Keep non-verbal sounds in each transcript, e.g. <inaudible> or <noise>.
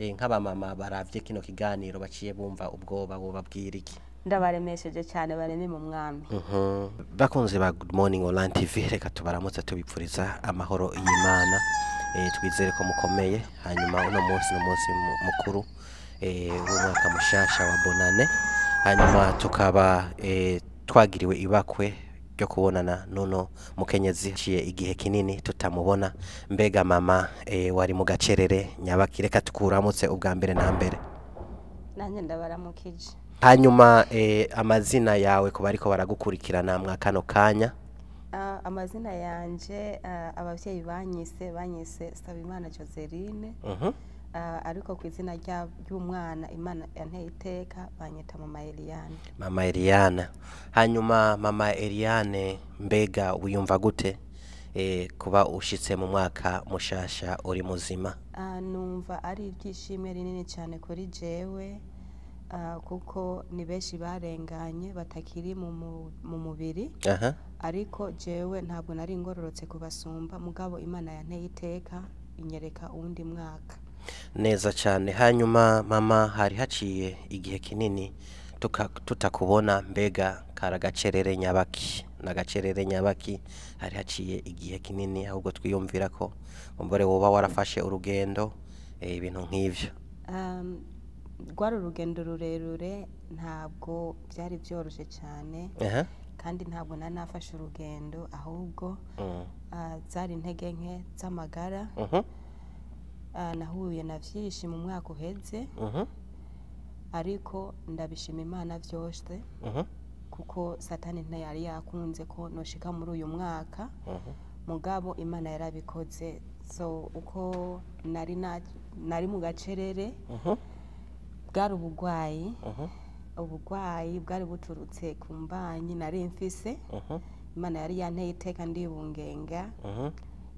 eh, nk'abamama baravye kino kiganiro baciye bumva ubwoba bubabwira iki? Ndabaremesheje cyane bareme mu mwami. Mhm. bakunze ba good morning online tv reka tubaramutse tubipfuriza amahoro y'imana. Eh, twizere ko mukomeye hanyuma uno munsi ni umunsi mu- mukuru eh, w'umwaka mushasha wa bonane. Hanyuma tukaba twagiriwe ibakwe ryo kubonana nuno mukenyezi ciye igihe kinini tutamubona mbega mama eh, wari mu gacerere nyabaki reka tukuramutse ubwa mbere na mbere. Nanjye ndabaramukije. Hanyuma eh, amazina yawe ku bariko baragukurikirana mwa kano kanya? Ah, amazina yanje ah, ababyeyi banyise banyise Sabimana Joseline. Mhm. Ariko ku izina ry'umwana imana yanteye iteka banyita mama Eliane. Mama Eliana hanyuma mama Eliane mbega wiyumva gute eh, kuba ushitse mu mwaka mushasha uri muzima? Ah, numva ari ibyishimo rinini cyane kuri jewe ah, kuko ni benshi barenganye batakiri mu mu- mu mubiri. Ariko jewe ntabwo nari ngororotse kubasumba. Mugabo imana yanteye iteka inyereka uwundi mwaka. Neza cyane. Hanyuma mama hari haciye igihe kinini tutakubona mbega karagacerere nyabaki. Nagacerere nyabaki hari haciye igihe kinini ahubwo twiyumvira ko umbore woba warafashe urugendo eh, ibintu nk'ivyo. Um, rwari urugendo rurerure ntabwo byari byoroshye cyane kandi ntabwo nari nafashe urugendo ahubwo mm. ah, zari intege nke z'amagara. Mhm. Nahuye na byinshi mu mwaka uheze. Mhm. Ariko ndabishima imana byose mhm. kuko satani ntiyari yakunze ko noshika muri uyu mwaka. Mhm. Mugabo imana yarabikoze. So uko nari na- nari mu gacerere bwari ubugwayi. Ubugwayi bwari buturutse ku mbanyi nari mfise. Imana yari yanteye iteka ndibungenga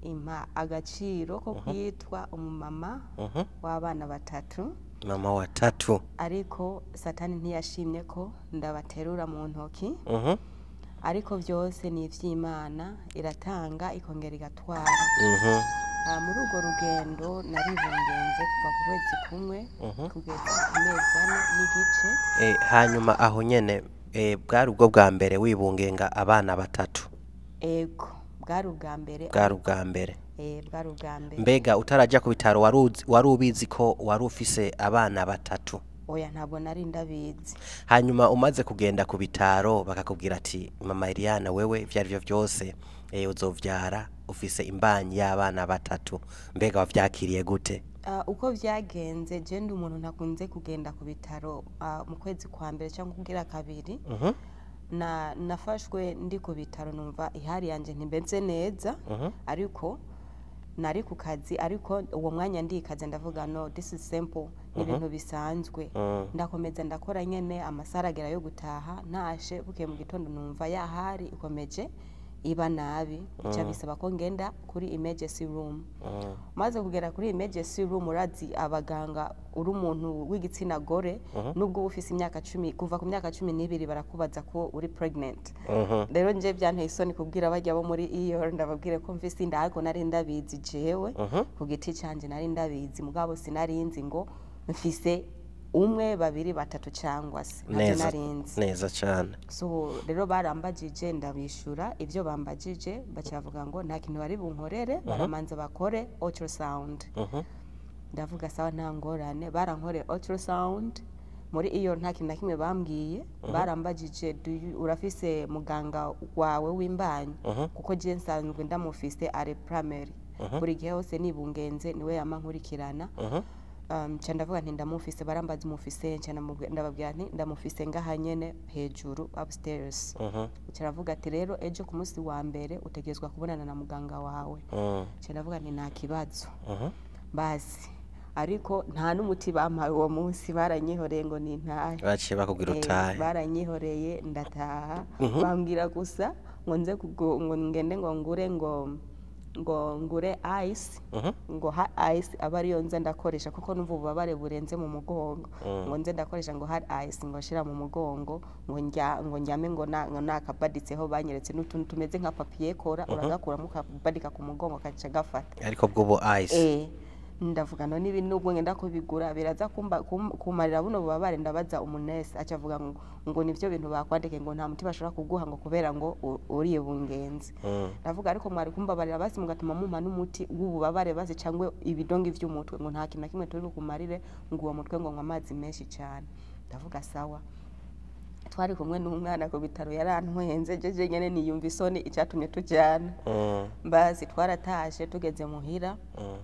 impa agaciro ko kwitwa umumama w'abana batatu. Mama wa tatu ariko satani ntiyashimye ko ndabaterura mu ntoki. Ariko byose ni iby'imana iratanga ikongera igatwara. Ah, muri urwo rugendo naribungenze kuva ku kwezi kumwe kugeza ku mezi ane n'igice. Eh, hanyuma aho nyene eh, bwari ubwo bwa mbere wibungenga abana batatu. Ego. Bwari ubwa mbere bwari ubwa mbere Eh, bwari ubwa mbere mbega utarajya ku bitaro wari ubizi ko wari ufise abana batatu? Oya ntabwo nari ndabizi. Hanyuma umaze kugenda ku bitaro bakakubwira ati mama Eliana wewe ibyo ari byo byose eh, uzovyara ufise imbanyi y'abana batatu. Mbega wavyakiriye gute? Ah, uko byagenze je ndi umuntu ntakunze kugenda ku bitaro ah, mu kwezi kwa mbere cyangwa kugira kabiri Mhm, nafashwe ndi ku bitaro numva ihari yanjye ntimeze neza ariko nari ku kazi ariko uwo mwanya ndikaze ndavuga no this is simple ni ibintu bisanzwe. Mm, ndakomeza ndakora nyene amasaha aragera yo gutaha ntashe bukeye mu gitondo numva yahari ikomeje iba nabi. Bica bisaba ko ngenda kuri emergency room. Mm, maze kugera kuri emergency room urazi abaganga uri umuntu w'igitsina gore nubwo uba ufise imyaka cumi kuva ku myaka cumi n'ibiri barakubaza ko uri pregnant. Rero nje byanteye isoni kubwira bajya bo muri iyo ndababwire ko mfise inda ariko nari ndabizi jewe. Ku giti canje nari ndabizi mugabo sinari nzi ngo mfise umwe babiri batatu cyangwa se. Ntabyo neza nari nzi neza cyane. So rero barambagije ndabishura ibyo bambagije bacavuga ngo nta kintu bari bunkorere baramanza bakore ultrasound. Mhm, ndavuga sawa nta ngorane. Barankoreye ultrasound. Muri iyo nta kintu na kimwe bambwiye barambagije "Do you- urafise muganga wawe w'imbanyi? Mhm, kuko je nsanzwe ndamufise ari primary. Buri gihe hose nibungenze ni we yama nkurikirana. Mhm, um, nca ndavuga nti ndamufise barambaza umufise nca ndababwira nti ndamufise ngaha nyene hejuru upstairs. Nca ndavuga ati rero ejo ku munsi wa mbere utegerezwa kubonana na muganga wawe. Nca ndavuga nti nta kibazo. Basi ariko nta n'umuti bampaye uwo munsi baranyihoreye ngo nintahe baciye bakubwira Eh, utahe. baranyihoreye ndataha. Bambwira gusa ngo nze ngo ngende ngo ngure ngo ngo ngure ice Mhm, ngo ha ice aba ariyo nze ndakoresha kuko numva ububabare burenze mu mugongo. Mm. ngo nze ndakoresha ngo hard ice ngo shira mu mugongo ngo njya ngo njyame ngo na ngo nakabaditseho banyeretse n'utuntu tumeze nka papier kora uragakuramo ukabadika ku mugongo kaca gafata. Ariko bw'ubu ice. Eh. Ndavuga none ibi nubwo ngenda kubigura biraza kumarira buno bubabare ndabaza umunesi aca avuga ngo ngo nivyo bintu bakwandike ngo nta muti bashobora kuguha ngo kubera ngo uriye bungenzi Mm. ndavuga ariko mwari kumbabarira basi mugatuma mumpa n'umuti w'ububabare basi cyangwa ibidongi vy'umutwe ngo nta kintu na kimwe turi bukumarire ngo uwo mutwe ngo nywa amazi menshi cyane ndavuga sawa twari kumwe n'umwana ku bitaro yarantwenze jeje nyene niyumva isoni icyatumye tujyana Mm. basi twaratashe tugeze muhira Mm.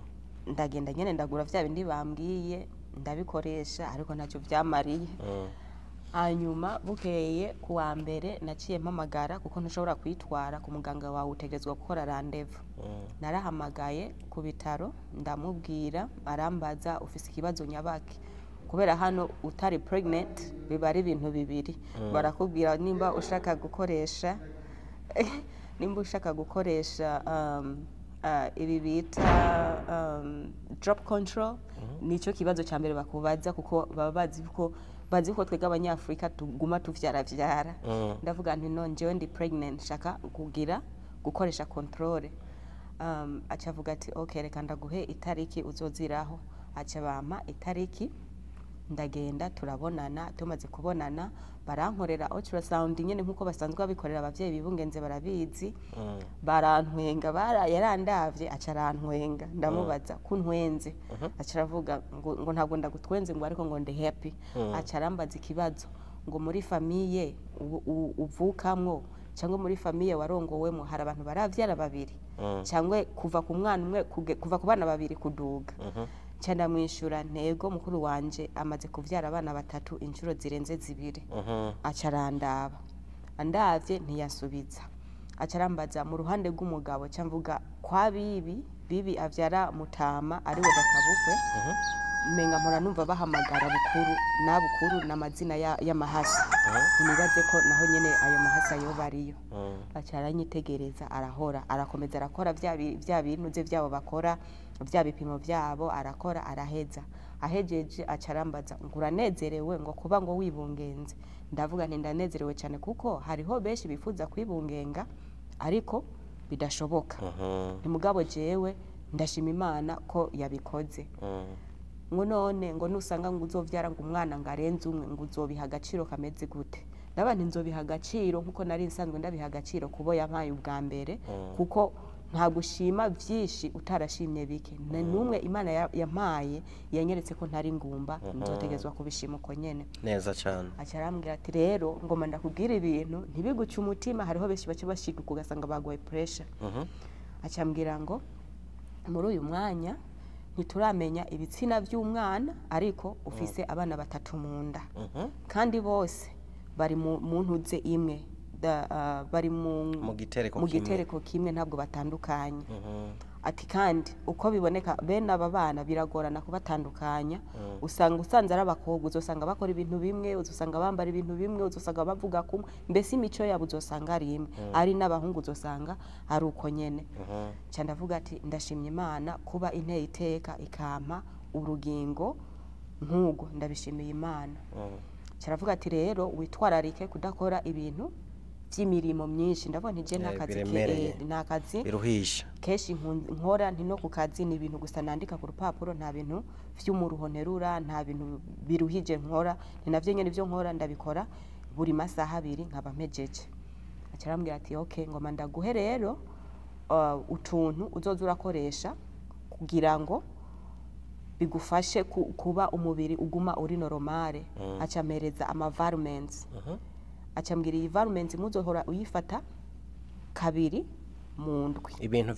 Ndagenda nyene ndagura vya bindi bambwiye ndabikoresha ariko ntacyo vyamariye. Mm. hanyuma bukeye ku wa mbere naciye mpamagara kuko ntushobora kwitwara ku muganga wawe utegerezwa gukora randevu Mm. narahamagaye ku bitaro ndamubwira arambaza ufise ikibazo nyabaki? Kubera hano utari pregnant biba ari ibintu bibiri. Barakubwira nimba ushaka gukoresha <laughs> nimba ushaka gukoresha um, ibi bita um, drop control ni cyo kibazo cya mbere bakubaza kuko baba bazi ko bazi ko twebwe abanyafurika tuguma tuvyaravyara. Mm. ndavuga nti no njyewe ndi pregnant nshaka kugira gukoresha controle um, avuga ati ok reka ndaguhe itariki uzoziraho. Bampa itariki ndagenda turabonana. Tumaze kubonana barankorera ultrasound nyine nk'uko basanzwe babikorera abavyeyi bibungenze barabizi. Mm. barantwenga bara yarandavye aca arantwenga ndamubaza kuntwenze? Aca aravuga ngo, ntabwo ndagutwenze ngo ariko ngo ndi happy. Mm. aca arambaza ikibazo ngo muri famiye uvukamwo cyangwa muri famiye warongowemo hari abantu baravyara babiri? Mm. cyangwa kuva ku mwana umwe kuva ku bana babiri kuduga. Mhm. ndamwishyura ntego mukuru wanje amaze kuvyara abana batatu inshuro zirenze zibiri Mhm. aca arandaba andavye ntiyasubiza aca arambaza mu ruhande rw'umugabo ca mvuga kwa bibi bibi avyara mutama ari we dakabukwe Mhm. menga mpora numva bahamagara bukuru na bukuru n'amazina ya- y'amahasi Mhm. nibaze ko naho nyene ayo mahasi ayoba ariyo Mm. aca aranyitegereza arahora arakomeza arakora vya bi- vya binuze vyabo bakora vya bipimo vyabo arakora araheza ahejeje aca arambaza ngo uranezerewe ngo kuba ngo wibungenze ndavuga nti ndanezerewe cyane kuko hariho benshi bifuza kwibungenga ariko bidashoboka Mhm. ntimugabo jewe ndashima imana ko yabikoze Mm. ngo none ngo nusanga ngo uzovyara ngo umwana ngo arenze umwe ngo uzobiha agaciro kameze gute ndaba nti nzobiha agaciro nk'uko nari nsanzwe ndabiha agaciro kubo yampaye ubwa mbere Mm. kuko nta gushima vyinshi utarashimye bike. Na numwe imana ya- yampaye yanyeretse ko ntari ngumba nzotegezwa kubishima uko nyene. Neza cyane arambwira ati rero ngoma ndakubwira ibintu ntibiguce umutima hariho benshi bace bashiguka ugasanga bagoye pressure. Mhm. acambwira ngo muri uyu mwanya ntituramenya ibitsina by'umwana ariko ufise abana batatu mu nda. Mhm. kandi bose bari mu ntuze imwe. Bari mu gitereko kimwe. ntabwo batandukanye Mhm. ati kandi uko biboneka bene aba bana biragorana kubatandukanya Mm. usanga usanze ari abakobwa uzosanga bakora ibintu bimwe uzosanga bambara ibintu bimwe uzosanga bavuga kumwe mbese imico yabo uzosanga ari imwe ari n'abahungu uzosanga ari uko nyene Mhm. ca ndavuga ati ndashimye imana kuba inteye iteka ikampa urugingo nk'ubwo ndabishimiye imana Mm. caravuga ati rero witwararike kudakora ibintu by'imirimo myinshi. Ndabona nta Eh, kazi ke- biremereye. eh, nta kazi biruhisha kenshi nkora nti no ku kazi ni ibintu gusa nandika ku rupapuro nta bintu vy'umuruho nterura nta bintu biruhije nkora. Ni navyo nyene ivyo nkora ndabikora buri masaha abiri nkaba mpejeje. Aca arambwira ati ok ngoma ndaguhe rero uh, utuntu uzoza urakoresha kugira ngo bigufashe ku, kuba umubiri uguma uri normale Mm. aca acambwira iyi varments muzohora uyifata kabiri mu ndwi. Ibintu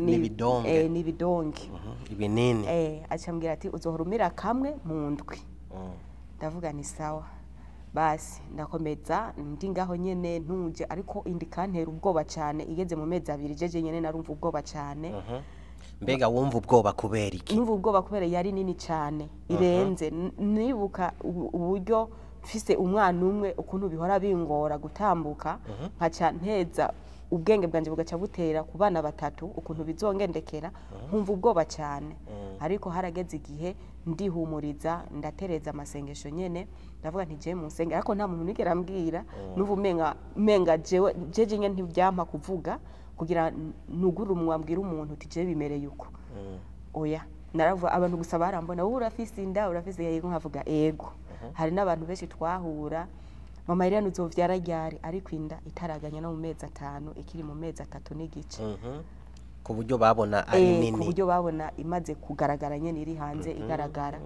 n'ibidonge Mhm. ibinini. Acambwira ati uzohora umira kamwe mu ndwi. Mm. ndavuga ni sawa. Basi ndakomeza ndi ngaho nyene ntuje ariko indi kantera ubwoba cyane igeze mu mezi abiri jeje nyene narumva ubwoba cyane Mhm. mbega wumva ubwoba kubera iki? Numva ubwoba kubera yari nini cyane irenze N- nibuka ubu- uburyo mfise umwana umwe ukuntu bihora bingora gutambuka nkaca nteza ubwenge bwanjye bugaca butera ku bana batatu ukuntu bizongendekera nkumva ubwoba cyane. Ariko harageze igihe ndihumuriza ndatereza amasengesho nyene ndavuga nti jewe musenge ariko nta muntu nigera ambwira umenga jewe jeje nyene ntibyampa kuvuga kugira n- nugure umunwa mbwira umuntu uti jewe bimereye uko oya naravuga abantu gusa barambona wowe urafise inda urafise yego nkavuga ego. Hari n'abantu benshi twahura. Mama Eliane uzovyara ryari ariko inda itaraganya no mu mezi atanu ikiri mu mezi atatu n'igice. Mhm. ku buryo babona ari Eh, ku nini. buryo babona imaze kugaragara nyene iri hanze igaragara.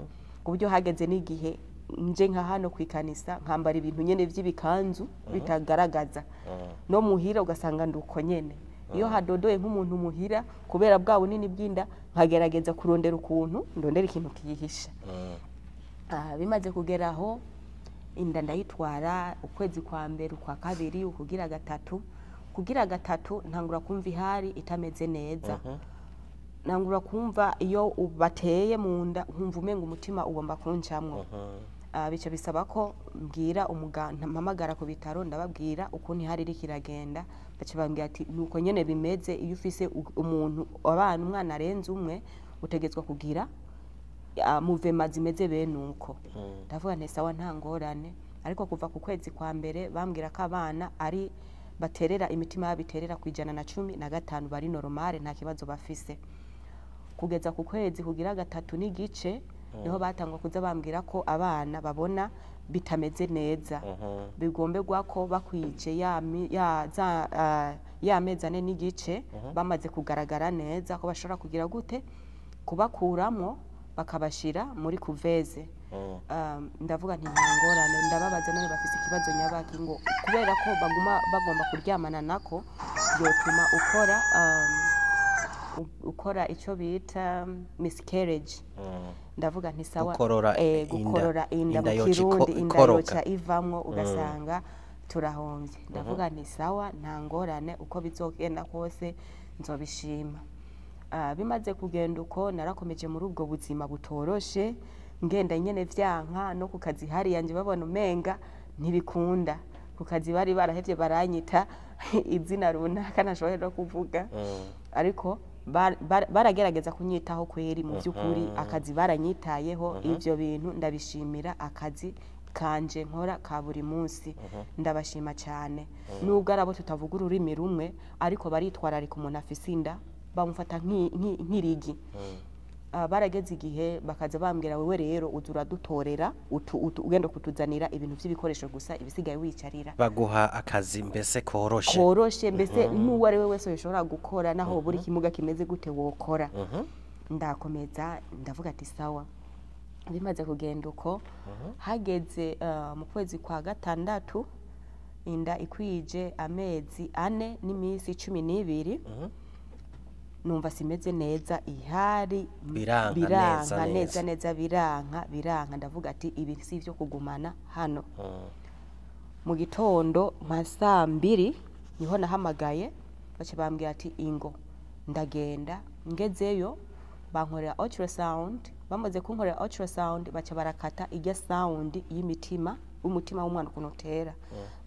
Ku buryo hageze n'igihe nje nka hano ku ikanisa nkambara ibintu nyene vy'ibikanzu bitagaragaza. No muhira ugasanga nduko nyene. Iyo hadodoye nk'umuntu muhira kubera bwa bunini bw'inda nkagerageza kurondera ukuntu ndondera ikintu kiyihisha bimaze kugera aho inda ndayitwara ukwezi kwa mbere ukwa kabiri ukugira gatatu. Kugira gatatu ntangura kumva ihari itameze neza. Ntangura kumva iyo u- bateye mu nda nkumva umenga umutima ugomba kuncamwo Ah, bica bisaba ko mbwira mpamagara ku bitaro ndababwira ukuntu ihari iriko iragenda. Baca bambwira ati nuko nyene bimeze iyo ufise umuntu abana umwana arenze umwe utegetswa kugira ah, muvema zimeze bene uko. Ndavuga nti sawa nta ngorane. Ariko kuva ku kwezi kwa mbere bambwira ko abana ari baterera imitima yabo iterera ku ijana na cumi na gatanu bari normale nta kibazo bafise. Kugeza ku kwezi kugira gatatu n'igice ni ho batangwa kuza bambwira ko abana babona bitameze neza. Bigomberwa ko bakwije ya mi- ya za ah, ya mezi ane n'igice bamaze kugaragara neza ko bashobora kugira gute kubakuramo bakabashira muri kuveze Mm. Um, ndavuga nti nta ngorane ndababaza none bafise ikibazo nyabaki ngo kubera ko baguma bagomba kuryamana nako byotuma ukora um, ukora icyo bita miscarriage Mm. ndavuga nti sawa Gukorora eh, inda. gukorora inda mu kirundi inda yoca ivamwo ugasanga turahombye ndavuga nti sawa nta ngorane uko bizogenda kose nzobishima bimaze kugenda uko narakomeje muri ubwo buzima butoroshe ngenda nyene vyanka no ku kazi hari yanje babona umenga ntibikunda. Ku kazi bari barahevye baranyita <laughs> izina runaka nashoboye no kuvuga. Mm. ariko bar- bar- baragerageza kunyitaho kweri mu by'ukuri akazi baranyitayeho ibyo bintu ndabishimira akazi kanje nkora ka buri munsi ndabashima cyane nubwo ari abo tutavuga ururimi rumwe ariko baritwararika umuntu afise inda bamufata nk'i- nk'i- nk'irigi. Ah, barageze igihe bakaza bambwira wewe rero uradutorera utu- utu- ugenda kutuzanira ibintu by'ibikoresho gusa ibisigaye wicarira baguha akazi mbese koroshe. Koroshe mbese n'uwo ari we wese ushobora gukora naho buri kimuga kimeze gute wokora. Mhm. ndakomeza ndavuga ati sawa. Bimaze kugenda uko hageze ah, mu kwezi kwa gatandatu inda ikwije amezi ane n'iminsi cumi n'ibiri. Numva simeze neza ihari Biranka neza, neza. biranka biranka ndavuga ati ibi si ibyo kugumana hano. Mm. mu gitondo nka saa mbiri ni ho nahamagaye bambwira ati ingo ndagenda ngezeyo. Bankorera ultrasound bamaze kunkorera ultrasound baca barakata ijya sound y'imitima umutima w'umwana ukuntu utera.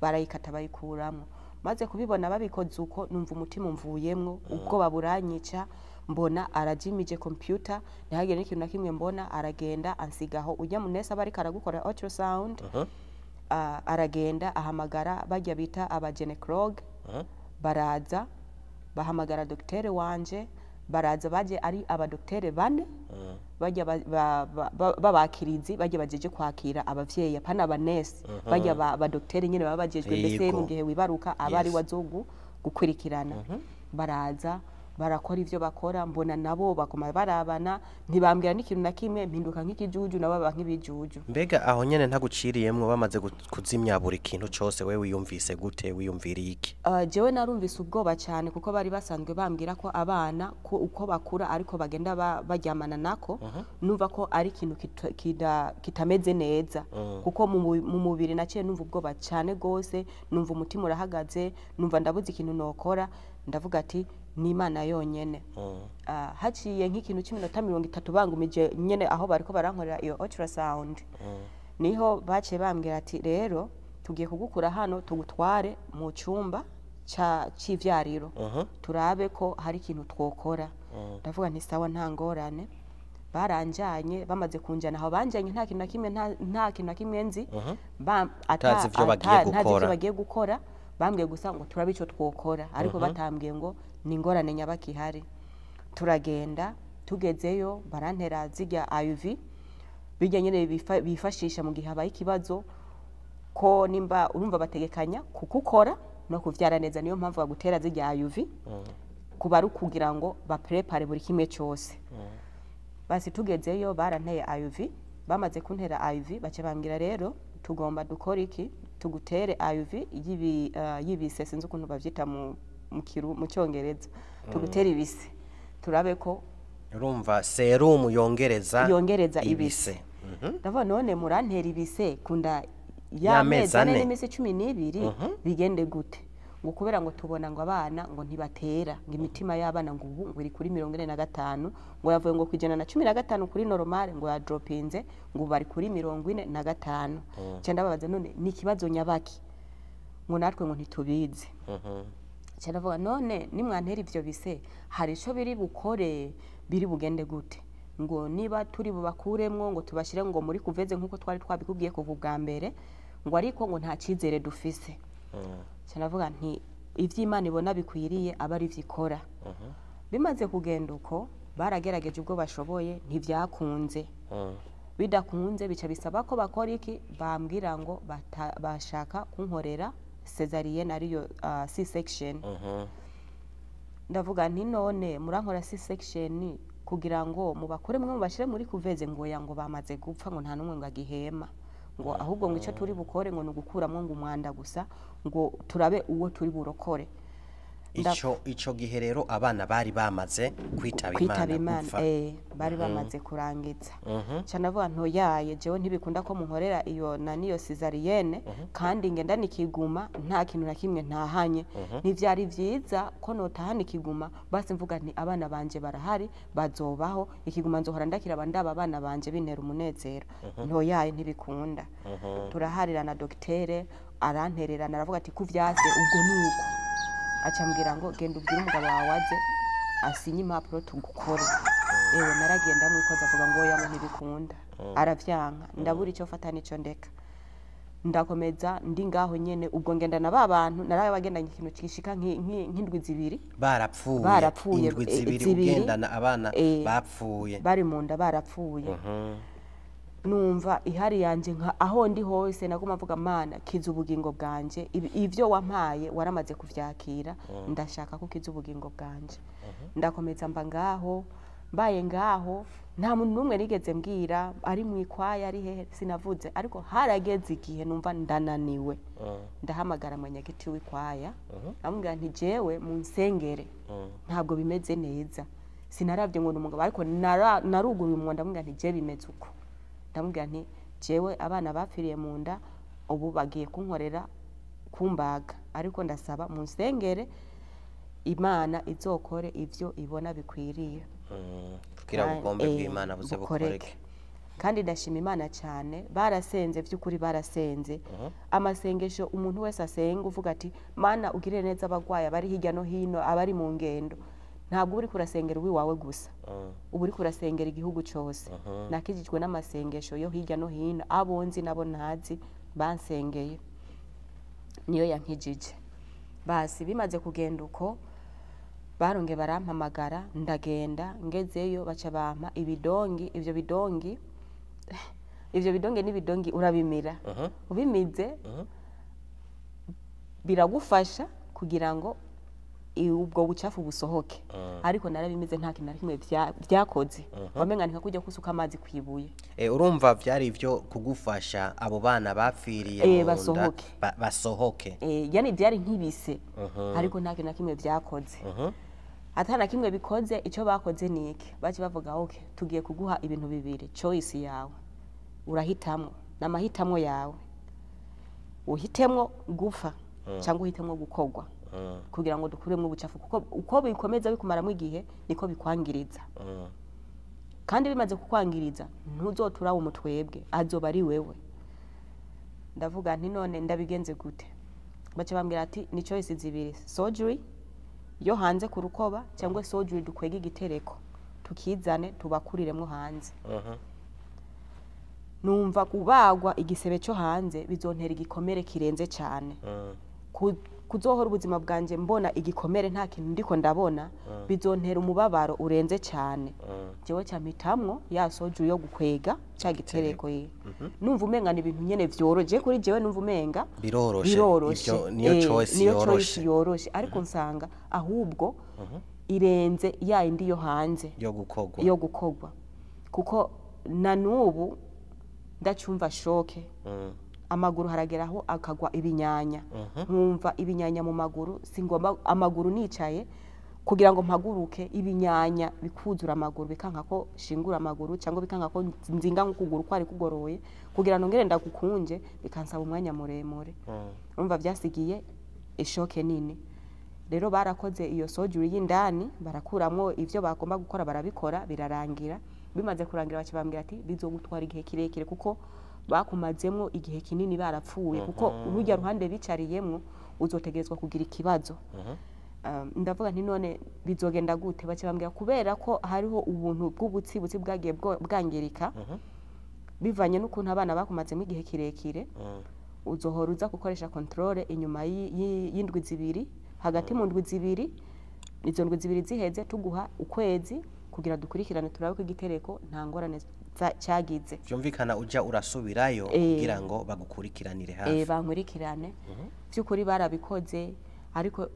Barayikata bayikuramo maze kubibona babikoze uko numva umutima umvuyemwo ubwoba buranyica mbona arajimije computer ntihagire n'ikintu na kimwe mbona aragenda ansigaho ujya mu nesa aba ariko aragukora ultrasound. Ah, aragenda ahamagara bajya bita abagenecrog Mhm. baraza bahamagara dogitere wanje baraza baje ari abadogitere bane Mm. bajya ba- ba- ba- ba- babakirizi bajya bajeje kwakira abavyeyi apana abanesi bajya ba- abadogitere nyene baba bajejwe mbese mu gihe wibaruka aba ari Yes. wazogu gukurikirana baraza barakora ivyo bakora mbona nabo bakoma barabana ntibambwira n'ikintu na kimwe mpinduka nk'ikijuju nabo baba nk'ibijuju. Mbega aho nyene ntaguciriyemwo bamaze kuzimya buri kintu cose we wiyumvise gute wiyumviriye iki? Uh, jewe narumvise ubwoba cyane kuko bari basanzwe bambwira ko abana ko uko bakura ariko bagenda ba- baryamana nako numva ko ari ikintu kitameze neza. Kuko mu mu- mu mubiri naciye numva ubwoba cyane gose numva umutima urahagaze numva ndabuze ikintu nokora ndavuga ati ni imana yonyene. Mm. Ah, haciye nk'ikintu cy'iminota mirongo itatu bangumije nyene aho bariko barankorera iyo ultrasound. Niho baciye bambwira ati rero tugiye kugukura hano tugutware mu cyumba c'ivyariro. Mhm. turabe ko hari ikintu twokora. Ndavuga nti sawa nta ngorane. Baranjanye bamaze kunjana. Aho banjanye nta kintu na kimwe nta- kintu na kimwe nzi. Ba- ibyo Utazi ivyo bagiye gukora. Bambwiye gusa ngo turabe ico twokora. Ariko batambwiye ngo ni ingorane nyabaki ihari turagenda tugezeyo barantera zirya IUV bijya nyine bifa- bifashisha mu gihe habaye ikibazo ko nimba urumva bategekanya kukukora no kuvyara neza niyo mpamvu bagutera zirya IUV kuba ari ukugira ngo baprepare buri kimwe cyose. Basi tugezeyo baranteye IUV bamaze kuntera IUV baca bambwira rero tugomba dukora iki? Tugutere y'ibi uh, y'ibise sinzi ukuntu bavyita mu cyongereza. Tugutere ibise. Turabe ko urumva serumu yongereza yongereza ibise. Mhm. ndavuga none murantera ibise kunda Y'amezi ane ane. n'iminsi cumi n'ibiri bigende gute. Ngo kubera ngo tubona ngo abana ngo ntibatera ngo imitima y'abana ngo ubu ngo iri kuri mirongo ine na gatanu ngo yavuye ngo ku ijana na cumi na gatanu kuri normal ngo yadoropinze ngo bari kuri mirongo ine na gatanu. Nca ndababaza none ni ikibazo nyabaki? Ngo natwe ngo ntitubizi. Mhm. nca ndavuga none nimwantera ivyo bise hari ico biri bukore biri bugende gute? Ngo niba turi bubakuremwo ngo tubashire ngo muri kuveze nk'uko twari twabikubwiye kuva ubwa mbere ngo ariko ngo nta cizere dufise. Nca ndavuga nti ivy'imana ibona bikwiriye aba ari vyo ikora bimaze kugenda uko baragerageje ubwo bashoboye ntivyakunze Mhm. bidakunze bica bisaba ko bakora iki? Bambwira ngo bashaka kunkorera cesarienne ariyo uh, c section. Ndavuga nti none murankora c section kugira ngo mubakure mwe mubashire muri kuveze ngo ya ngo bamaze gupfa ngo nta n'umwe ngo agihema. Ngo ahubwo ngo icyo turi bukore ngo ni ugukuramo ngo umwanda gusa ngo turabe uwo turi burokore. Ico gihe rero abana bari bamaze kwitaba imana eh, bari bamaze kurangiza Mhm. ca ndavuga ntoyaye jewe ntibikunda ko munkorera iyo na niyo sizariyene kandi ngenda nikiguma nta kintu na kimwe ntahanye. Ntivyari vyiza ko notahana ikiguma basi mvuga nti abana banje barahari bazobaho. Ikiguma nzohora ndakiraba ndaba abana banje bintera umunezero. Ntoyaye ntibikunda. Turaharira na dogitere arantererana aravuga ati kuvyase ubwo nuko acambwira ngo genda ubwire umugabo wawe aze asinye impapuro tugukore. Ewe naragenda mwikoza avuga ngo ngo ntibikunda. Aravyanka ndabura icyo fata n'ico ndeka. Ndakomeza ndi ngaho nyene. Ubwo ngenda na ba bantu naraye bagendanye ikintu nki- nk'indwi zibiri. Barapfuye. Barapfuye, indwi eh, zibiri ugendana abana Eh. bapfuye. bari mu nda barapfuye. Mhm. Numva ihari yanje nka aho ndi hose naguma mvuga mana kiza ubugingo bwanje. Ibi- ivyo wampaye waramaze kuvyakira ndashaka ko kiza ubugingo bwanje. Ndakomeza mba ngaho mbaye ngaho nta muntu n'umwe nigeze mbwira ari mu ikwaya ari hehe? Sinavuze ariko harageze igihe numva ndananiwe. Mhm. ndahamagara mwanyagiti w'ikwaya amubwira nti jewe mu nsengere ntabwo bimeze neza. Sinaravye ngo ni umugabo ariko naruguruye umunwa ndamubwira nti je bimeze uko. Ndamubwira nti jewe abana bapfiriye mu nda ubu bagiye kunkorera kumbaga ariko ndasaba mu nsengere imana izokore ivyo ibona bikwiriye. Mhm. kugira Kandi, ubugombe eh, bw'imana buze bukoreke. bukoreke. Kandi ndashima imana cyane barasenze by'ukuri barasenze. Amasengesho umuntu wese asenga uvuga ati mana ugirire neza abagwayi abari hirya no hino abari mu ngendo. Ntabwo uba uri kurasengera uwiwawe gusa. Mhm. uba uri kurasengera igihugu cyose. Nakijijwe n'amasengesho yo hirya no hino. Abo nzi nabo ntazi bansengeye. Niyo yankijije. Basi bimaze kugenda uko baronge barampamagara ndagenda ngezeyo baca bampa ibidongi ivyo bidongi <laughs> ivyo bidongi n'ibidongi urabimira. Ubimize biragufasha kugira ngo ubwo bucafu busohoke. Mhm. ariko narabimize nta kintu na kimwe vyakoze wamenga nka kujya kusuka amazi kwibuye Eh, urumva vyari ivyo kugufasha abo bana bapfiriye Eh, mu nda? basohoke. ba- basohoke. Eh, yani byari nk'ibise. Ariko nta kintu na kimwe vyakoze Mhm. ata na kimwe bikoze icyo bakoze ni iki? Baci bavuga ok tugiye kuguha ibintu bibiri choice yawe. Urahitamwo ni amahitamo yawe. Uhitemwo gufa cyangwa uhitemwo gukogwa. Kugira ngo dukuremo ubucafu kuko uko bikomeza bikumaramo igihe niko bikwangiriza. kandi bimaze kukwangiriza ntuzotura umutwebwe azoba ari wewe. Ndavuga nti none ndabigenze gute? Baca bambwira ati ni choice zibiri surgery yo hanze ku rukoba cyangwa surgery dukwega igitereko tukizane tubakuriremo hanze. Numva kubagwa igisebe cyo hanze bizontera igikomere kirenze cyane. Kuzohora ubuzima bwanjye mbona igikomere nta kintu ndiko ndabona bizontera umubabaro urenze cyane. Jewe cyamitamwo ya soju yo gukwega cya gitereko ye. Numva umenga ni ibintu nyene vyoroje kuri jewe numva umenga. Biroroshe. Niyo Eh, choice niyo yoroshe. choice yoroshe ariko nsanga ahubwo irenze ya indi yo hanze. Yo gukogwa. Yo gukogwa. Kuko na n'ubu ndacumva shoke. Amaguru harageraho akagwa ibinyanya. Nkumva ibinyanya mu maguru singomba amaguru nicaye kugira ngo mpaguruke ibinyanya bikuzura amaguru bikanka ko shingura amaguru cyangwa bikanka ko nzinga nk'ukuguru kwari kugoroye kugira ngo ngere ndagukunje bikansaba umwanya muremure. Mm. urumva byasigiye ishoke nini. Rero barakoze iyo sojuri y'indani barakuramwo ivyo bagomba gukora barabikora birarangira. Bimaze kurangira bakibambwira ati bizogutwara igihe kirekire kuko bakumazemwo igihe kinini barapfuye kuko urujya ruhande bicariyemwo uzotegerezwa kugira ikibazo. Um, ndavuga nti none bizogenda gute? Bakibambwira kubera ko hariho ubuntu bw'ubutsibutsi bwagiye bwangirika bivanye n'ukuntu abana bakumazemo igihe kirekire uzohora uza gukoresha controle inyuma y'i- y'i- y'indwi zibiri hagati mu ndwi zibiri izo ndwi zibiri ziheze tuguha ukwezi kugira dukurikirane turabe ko igitereko nta ngorane cyagize. Vyumvikana uja urasubirayo Eh. kugira ngo bagukurikiranire eh, hafi bankurikirane by'ukuri barabikoze ariko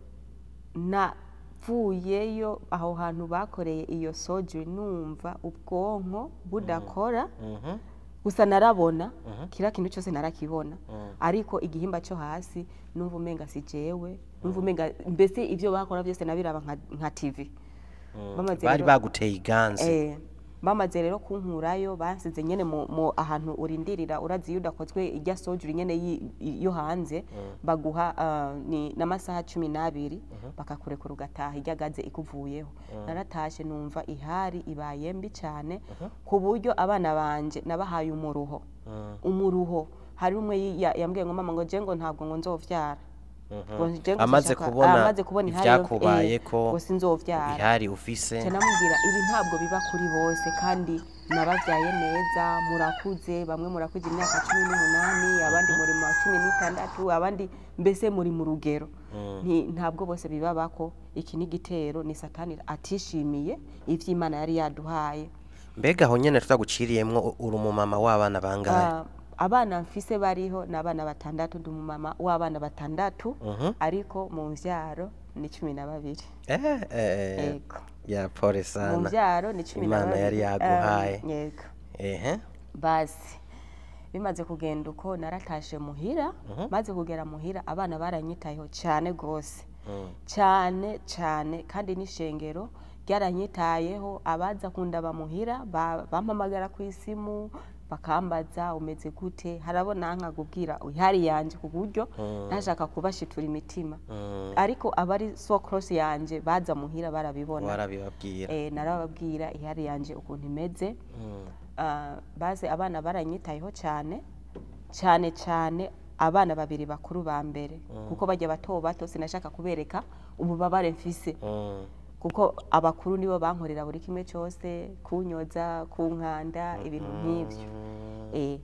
navuyeyo aho hantu bakoreye iyo sojuri numva ubwonko budakora. Mhm. gusa narabona kiriya kintu cyose narakibona. Ariko igihimba cyo hasi numva umenga si jewe numva umenga mbese ibyo bakora byose nabiraba nka- bamaze bari baguteye iganze. Eh, bamaze rero kunkurayo bansize nyene mu, ahantu urindirira urazi iyo udakozwe ijya sojuri nyene yi- yo hanze baguha ah, ni n'amasaha cumi n'abiri bakakurekura ugataha ijya gaze ikuvuyeho. Naratashe numva ihari ibaye mbi cyane ku buryo abana banje nabahaye umuruho. Mm. umuruho. Hari umwe yambwiye ngo mama ngo je ngo ntabwo ngo nzovyara. Mhm. Amaze kubona yo- ivyakubaye eh, ko ihari ufise. Namubwira ibi ntabwo biba kuri bose kandi nababyaye neza murakuze bamwe murakuze imyaka cumi n'umunani abandi muri mu cumi n'itandatu abandi mbese muri mu rugero. Nti- ntabwo bose bibaba ko iki ni igitero ni satani atishimiye ivy'imana yari yaduhaye. Mbega aho nyene tutaguciriyemwo u- uri umumama w'abana bangahe? Ah, abana mfise bariho ni abana batandatu ndi umumama w'abana batandatu Mhm. ariko mu mvyaro ni cumi na babiri Eh, eh, Ego. ya pole mu sana mvyaro ni cumi na Imana yari babiri yaguhaye. Um, yego ehe basi bimaze kugenda uko naratashe muhira maze kugera muhira abana baranyitayeho cyane rwose Mm. cyane cyane kandi n'ishengero ryaranyitayeho abaza kundaba muhira ba- bampamagara ku isimu bakambaza umeze gute harabona nkakubwira ihari yanje ku buryo ntashaka kubashitura imitima. Mm. ariko abari so close yanje baza muhira barabibona. Eh, narababwira ihari yanje ukuntu imeze. Mm. Ah, baze abana baranyitayeho cyane cyane cyane abana babiri bakuru ba mbere. Kuko bajya bato bato sinashaka kubereka ububabare mfise. Mm. Kuko abakuru nibo bankorera buri kimwe cyose kunyoza kunkanda ibintu nk'ibyo. Eh,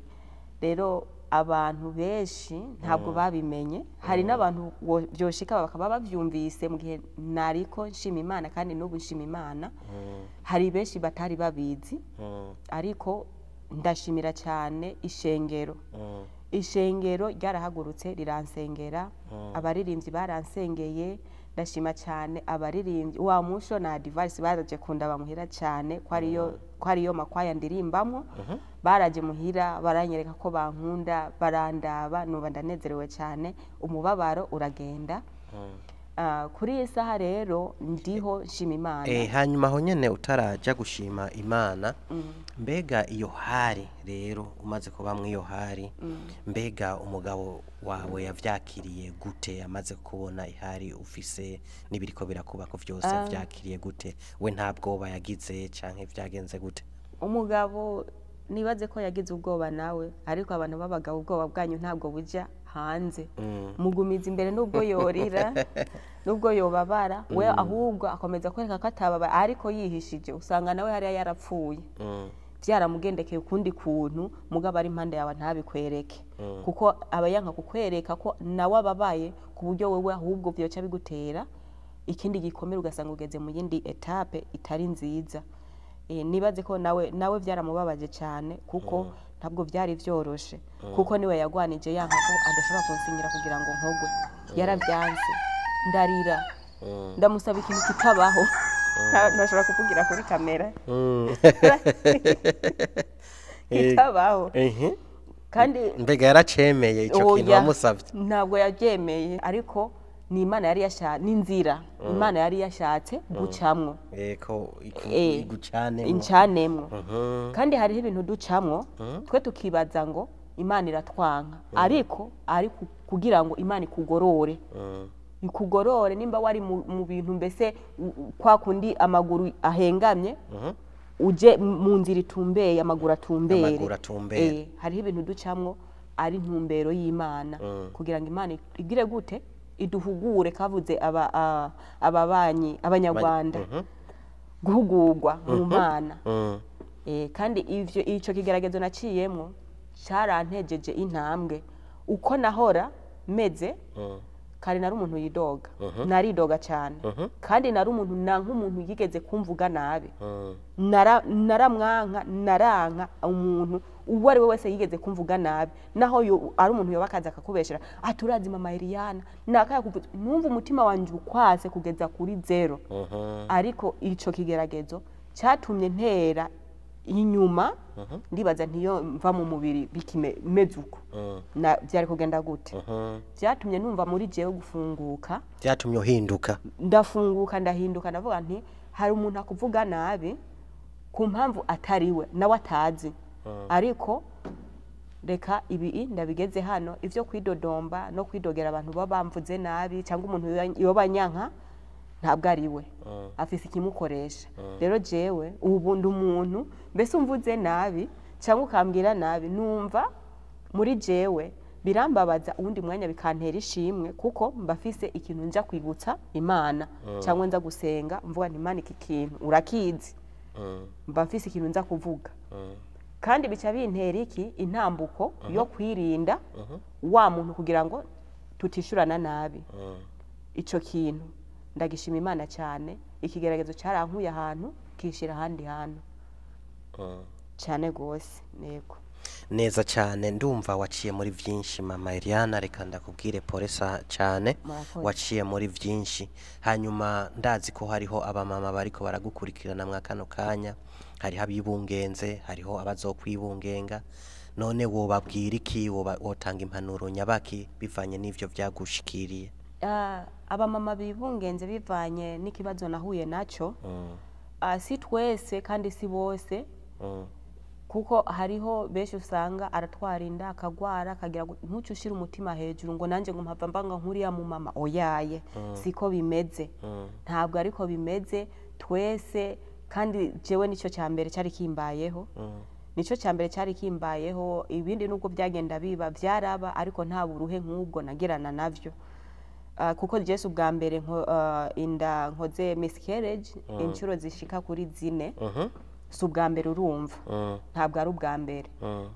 rero abantu benshi ntabwo babimenye hari n'abantu wo- byoshika bakaba babyumvise mu gihe nariko nshima imana kandi n'ubu nshima imana. Mm. hari benshi batari babizi Mm. ariko ndashimira cyane ishengero. Mm. ishengero ryarahagurutse riransengera. Abaririmbyi baransengeye ndashima cyane abaririmbyi. Wa musho na device baraje kundaba muhira cyane ko ariyo ko ariyo makwaya ndirimbamo. Baraje muhira baranyereka ko bankunda barandaba nuba ndanezerewe cyane. Umubabaro uragenda. Mm. Ah, kuri iyi saha rero ndiho nshima imana. Eh, hanyuma aho nyene utaraja gushima imana mbega iyo hari rero umaze kuba iyo hari mbega umugabo wawe yavyakiriye gute amaze kubona ihari ufise n'ibiriko birakubako vyose yavyakiriye gute we nta bwoba yagize canke vyagenze gute? Umugabo nibaze ko yagize ubwoba nawe ariko abantu b'abagabo ubwoba bwanyu ntabwo bujya hanze. Mm. mugumiza imbere n'ubwo yorira <laughs> n'ubwo yobabara we ahubwo akomeza kwereka ko atababara ariko yihishije usanga nawe hariya yarapfuye. Mm. Byaramugendekeye ukundi kuntu mugabo ari impande yawe ntabikwereke. Kuko aba yanka kukwereka ko nawe ababaye ku buryo wowe ahubwo byoca bigutera ikindi gikomere ugasanga ugeze mu yindi etape itari nziza. Eh, nibaze ko nawe nawe byaramubabaje cyane kuko ntabwo byari byoroshe. Kuko ni we yagwanije yanka ko adashobora kunsinyira kugira ngo nkogwe. Yarabyanze. Ndarira. Ndamusaba ikintu kitabaho. Ntashobora kuvugira kuri kamera kitabaho Ehe. kandi mbega yaracemeye icyo kintu Oya, wamusabye ntabwo yabyemeye ariko ni imana yari yashatse n'inzira imana yari yashatse gucamwo. Eko iku- Eh, kandi hariho ibintu ducamwo twe tukibaza ngo imana iratwanka ariko ari ku- kugira ngo imana ikugorore. Mm. ikugorore nimba wari mu bintu mbese kwa kundi amaguru ahengamye Mhm. uje mu nzira itumbeye amaguru atumbere. Eh, hariho ibintu ducamwo ari intumbero y'imana Mm. kugira ngo imana igire gute iduhugure kavuze ababanyi abanyarwanda Mhm. guhugurwa mu mana Mm. Eh, kandi ivyo ico kigeragezo naciyemwo carantejeje intambwe uko nahora meze Mm. Kare nari umuntu yidoga. Naridoga cyane. Kandi nari umuntu na nk'umuntu yigeze kumvuga nabi. Nara- naramwanka naranka umuntu uwo ari we wese yigeze kumvuga nabi. Naho ari umuntu yoba akaza akakubeshera ati urazi mama Eliana. Nakaya numva umutima wanje ukwase kugeza kuri zero. Mhm. ariko ico kigeragezo cyatumye ntera inyuma ndibaza ntiyo mva mu mubiri bikimeze uko na byari kugenda gute? Mhm. byatumye numva muri jewe gufunguka. Byatumye uhinduka. Ndafunguka ndahinduka ndavuga nti hari umuntu akuvuga nabi ku mpamvu atari we nawe atazi. Ariko reka ibi ndabigeze hano ibyo kwidodomba no kwidogera abantu baba bamvuze nabi cyangwa umuntu yoba nyanka ntabwo ari we. Afise ikimukoresha. Rero jewe ubu ndi umuntu mbese umvuze nabi cyangwa ukambwira nabi numva muri jewe birambabaza uwundi mwanya bikantera ishimwe kuko mbafise ikintu nja kwibutsa imana. Cyangwa nza gusenga mvuga imana iki kintu? Urakizi. Mba mfise ikintu nza kuvuga. Kandi bica bintera iki? Intambuko yo kwirinda wa muntu kugira ngo tutishurana nabi. Ico kintu. Ndagishima imana cyane. Ikigeragezo cyarankuye ahantu kishira ahandi hantu. Mm. cyane rwose. Nego neza cyane. Ndumva waciye muri byinshi mama Eliana. Reka ndakubwire polesa cyane. Waciye muri byinshi. Hanyuma ndazi ko hariho abamama bariko baragukurikirana mwa kano kanya. Hariho abibungenze hariho abazokwibungenga none wobabwira iki? Wotanga impanuro nyabaki bivanye n'ivyo vyagushikiriye. Ah, abamama bibungenze bivanye n'ikibazo nahuye na cyo Mm. Ah, si twese kandi si bose. Mm. kuko hariho benshi usanga aratwara inda akagwara akagira ngo ntuce ushyire umutima hejuru ngo nanjye ngo mpava mbanga nk'uriya mu mama. Oyaye. Siko bimeze. Mm. ntabwo ariko bimeze. Twese kandi jewe ni cyo cya mbere cyari kimbayeho. Mm. ni cyo cya mbere cyari kimbayeho. Ibindi nubwo byagenda biba byaraba ariko nta buruhe nk'ubwo nagirana na byo. Ah, kuko jesu ubwa mbere ah, inda nkoze miscarriage inshuro zishika kuri zine Mhm. si ubwa mbere urumva. Ntabwo ari ubwa mbere.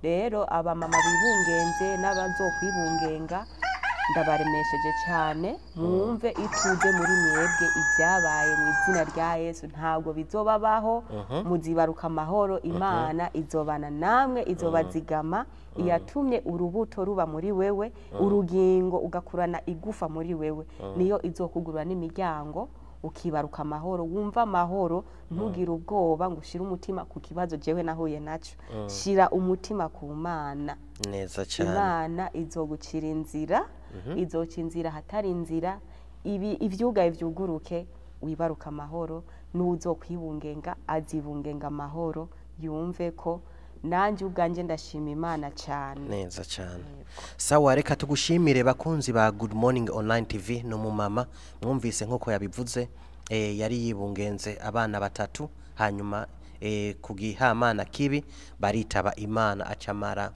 Rero abamama bibungenze n'abazokwibungenga ndabaremesheje cyane mwumve ituze muri mwebwe ibyabaye mu izina rya yesu. Ntabwo bizobabaho muzibaruka amahoro imana izobana namwe izobazigama iyatumye urubuto ruba muri wewe urugingo ugakurana igufa muri wewe. Niyo izokugurura n'imiryango ukibaruka amahoro wumva amahoro ntugire ubwoba ngo ushyire umutima ku kibazo jewe nahuye na cyo. Shyira umutima ku mana. Neza cyane. Imana izogucira inzira izoca inzira ahatari inzira ibi ivyugaye vyuguruke wibaruka amahoro n'uzokwibungenga azibungenga amahoro yumve ko nanjye ubwanjye ndashima imana cyane neza cyane sawa reka tugushimire bakunzi ba good morning online tv ni umumama mwumvise nk'uko yabivuze eh, yari yibungenze abana batatu hanyuma eh, ku gihamana kibi baritaba imana acamara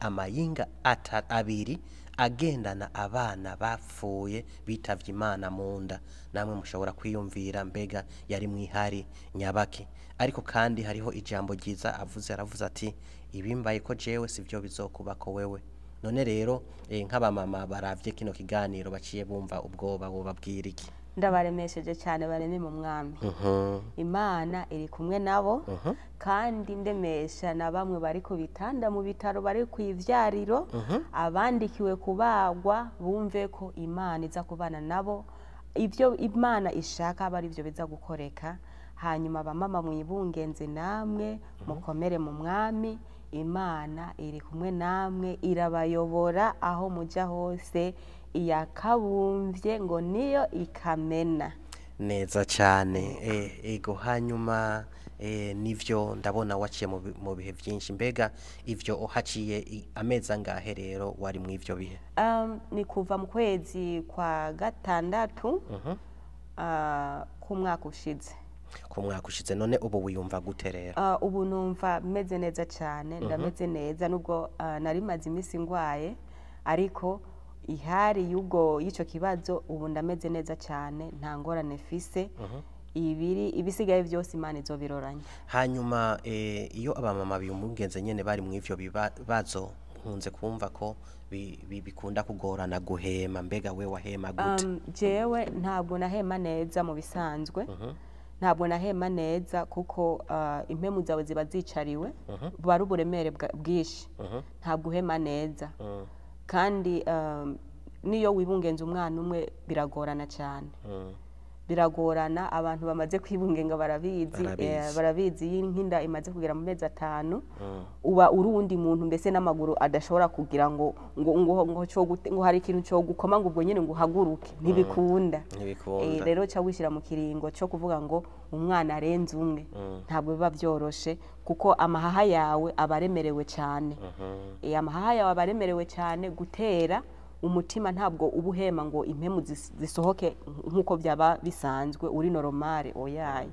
amayinga ata- abiri agendana abana bapfuye bitavye imana mu nda namwe mushobora kwiyumvira mbega yari mwihari nyabaki ariko kandi hariho ijambo ryiza avuze aravuze ati ibimbaye ko jewe sivyo bizokubako wewe. None rero eh, nk'abamama baravye kino kiganiro baciye bumva ubwoba bobabwira iki? Ndabaremesheje cyane bareme mu mwami. Imana iri kumwe nabo kandi ndemesha na bamwe bari ku bitanda mu bitaro bari ku ivyariro mhm. abandikiwe kubagwa bumve ko imana iza kubana nabo. Ibyo imana ishaka aba ari byo biza gukoreka. Hanyuma abamama mwibungenze namwe mukomere mu mwami. Imana iri kumwe namwe irabayobora aho mujya hose iyakabumbye ngo niyo ikamena. Neza cyane. Eh, ego hanyuma eh, nivyo ndabona waciye mu bi- mu bihe byinshi. Mbega ivyo uhaciye amezi angahe rero wari mu ivyo bihe? Um, ni kuva mu kwezi kwa gatandatu Mhm. ah, k'umwaka ushize. Ku mwaka ushize. None ubu wiyumva gute rero? Ubu numva meze neza cyane ndameze neza nubwo nari maze iminsi ngwaye ariko ihari y'ubwo y'icyo kibazo ubu ndameze neza cyane nta ngorane mfise. Ibiri ibisigaye byose imana izobiroranya hanyuma eh, iyo abamama biyumugenze nyene bari mu ivyo bibazo nkunze kumva ko bi- bi- bikunda kugorana guhema mbega we wahema gute? Um, jewe ntabwo nahema neza mu bisanzwe. Ntabwo nahema neza kuko ah, impemu zawe ziba zicariwe. Buba ari uburemere bwinshi. Ntabwo uhema neza. Kandi um, niyo wibungenza umwana umwe biragorana cyane mm. Biragorana abantu bamaze kwibungenga barabizi Barabizi. eh, nk'inda imaze kugera mu mezi atanu Mm. uba uri uwundi muntu mbese n'amaguru adashobora kugira ngo ngo ngo ngo, cyo gute- ngo hari ikintu cyo gukoma ngo ubwo nyine ngo uhaguruke. Ntibikunda. Eh, rero cya wishyira mu kiringo cyo kuvuga ngo umwana arenze umwe. Ntabwo biba byoroshe kuko amahaha yawe aba aremerewe cyane Mhm. Eh, amahaha yawe aba aremerewe cyane gutera umutima ntabwo uba uhema ngo impemu zis- zisohoke nk'uko byaba bisanzwe uri noromare oyaye.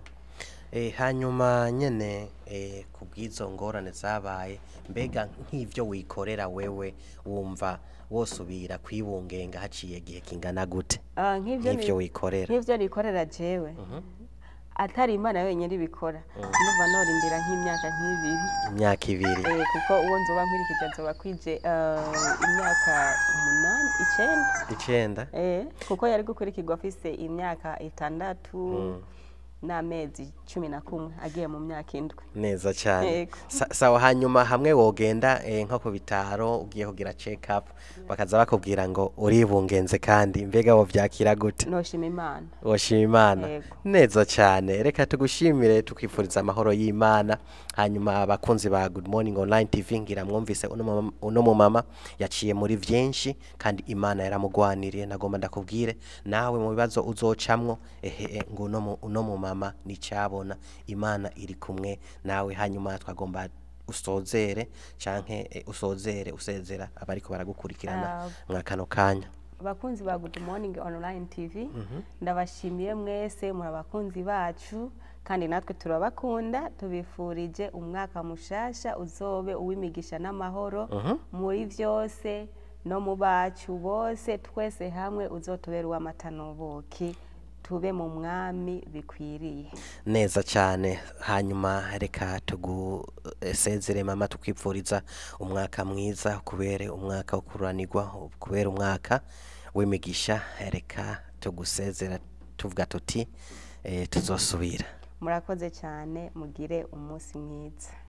Eh, hanyuma nyene eh, ku bw'izo ngorane zabaye mbega nk'ivyo wikorera wewe wumva wosubira kwibungenga haciye igihe kingana gute? Ah, nk'ibyo wikorera. nk'ibyo nikorera jewe. Atari imana yonyine ibikora. Ndumva norindira nk'imyaka nk'ibiri imyaka ibiri. Eh, kuko uwo nzoba nkurikije nzoba kwije ah, imyaka umunani icyenda. Icenda Eh, kuko yari gukurikirwa afise imyaka itandatu n'amezi cumi na kumwe agiye mu myaka indwi. Neza cyane. Sawa hanyuma hamwe wogenda eh, nko ku bitaro ugiye kugira up bakaza bakubwira ngo uribungenze kandi mbega wo vyakira gute? Noshima imana. Woshima imana. Neza cyane reka tugushimire tukwifuriza amahoro y'imana. Hanyuma abakunzi ba good morning online tv ngira mwumvise uno mama- uno mumama yaciye muri vyinshi kandi imana yaramugwaniriye. Nagomba ndakubwire nawe mu bibazo uzocamwo ehe ngo uno mu- uno mumama nicabona imana iri kumwe. Nawe hanyuma twagomba usozere canke eh, usozere usezera abariko baragukurikirana Ah. mwa kano kanya abakunzi ba good morning online tv ndabashimiye mwese muri abakunzi bacu kandi natwe turabakunda tubifurije umwaka mushasha uzobe uw'imigisha n'amahoro muri byose no mu bacu bose twese hamwe uzotubera uw'amata n'ubuki tube mu mwami bikwiriye. Neza cyane. Hanyuma reka tugusezere mama tukwipfuriza umwaka mwiza kubere umwaka wo kuranirwa kubera umwaka w'imigisha. Reka tugusezera tuvuga tuti eh, tuzosubira. Murakoze cyane mugire umunsi mwiza.